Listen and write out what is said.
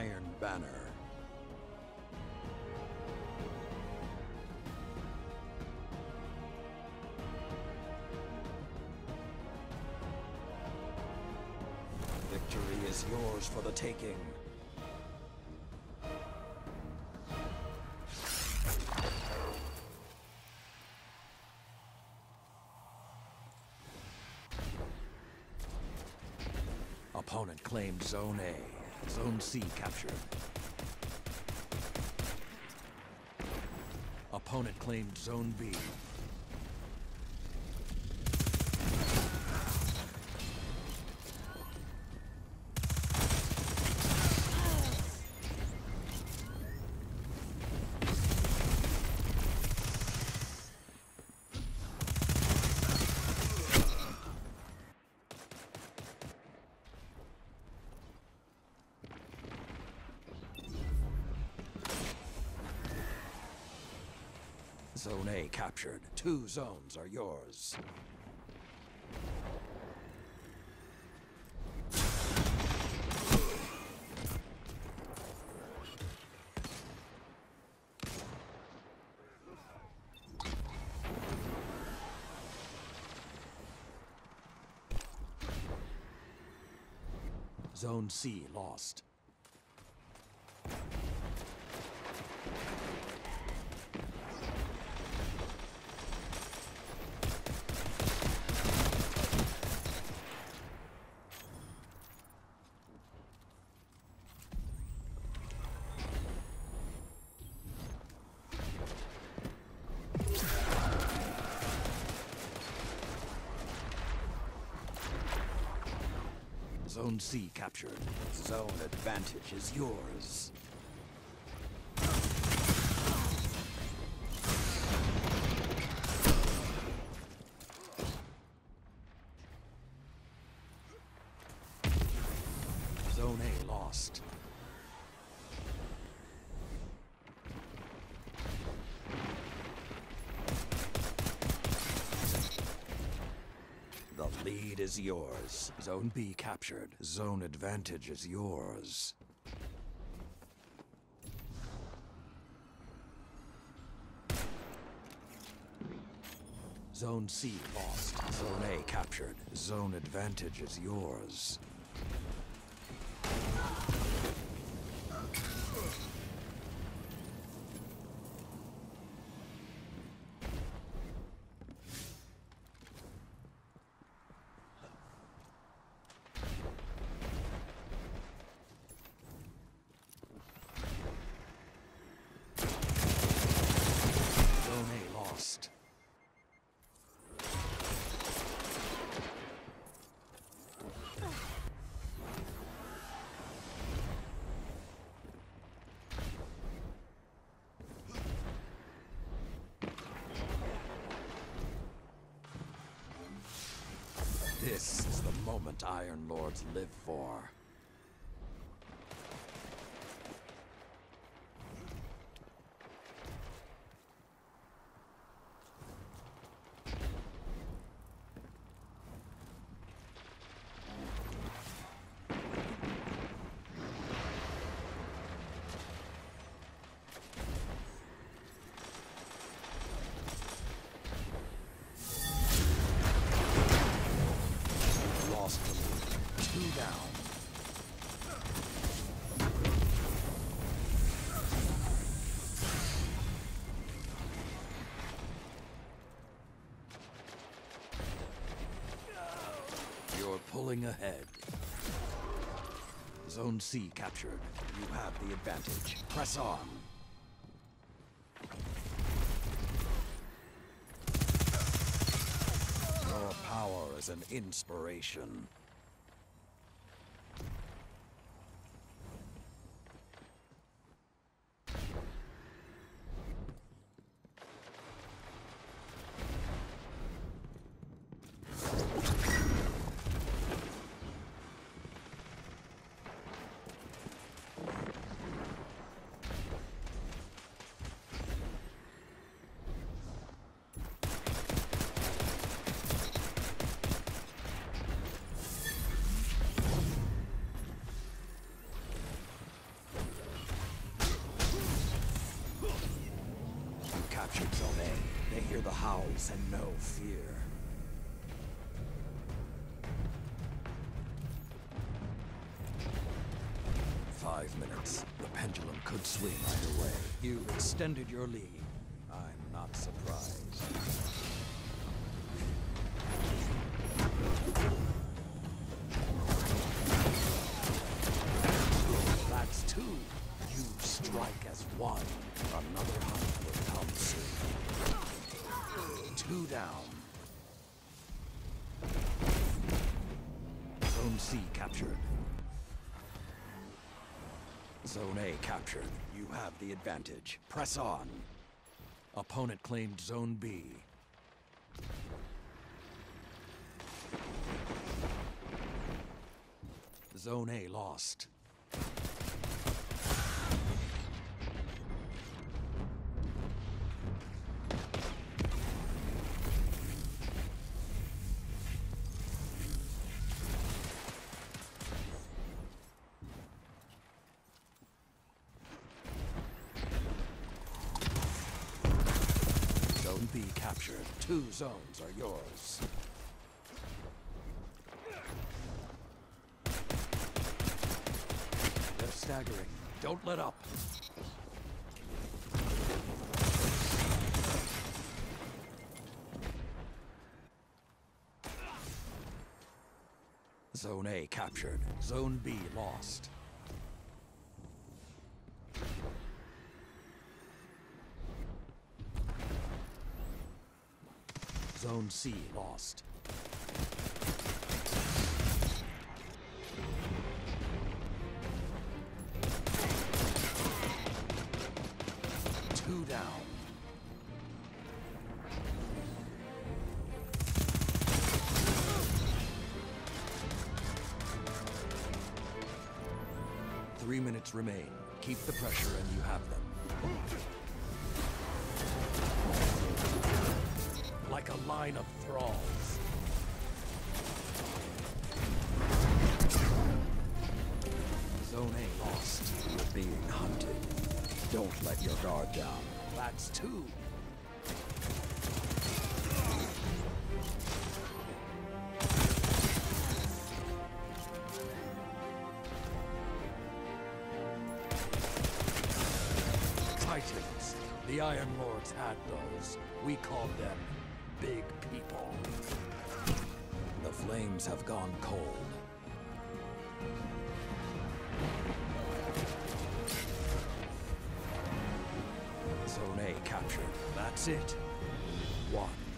Iron Banner. Victory is yours for the taking. Opponent claimed Zone A. Zone C captured. Opponent claimed Zone B. Zone A captured. Two zones are yours. Zone C lost. Zone C captured. Zone advantage is yours. Zone A lost. The lead is yours. Zone B captured. Zone advantage is yours. Zone C lost. Zone A captured. Zone advantage is yours. Zone A lost. This is the moment Iron Lords live for. Pulling ahead. Zone C captured. You have the advantage. Press on. Your power is an inspiration. They hear the howls and know fear. Five minutes. The pendulum could swing either way. You extended your lead. I'm not surprised. That's two. You strike as one. Two down. Zone C captured. Zone A captured. You have the advantage. Press on. Opponent claimed Zone B. Zone A lost. Zone B captured. Two zones are yours. They're staggering. Don't let up. Zone A captured. Zone B lost. Zone C lost. Two down. Three minutes remain. Keep the pressure and you have them. Line of thralls. Zone A lost. You're being hunted. Don't let your guard down. That's two. Titans. The Iron Lords had those. We called them Big People. The flames have gone cold. Zone A captured. That's it. One.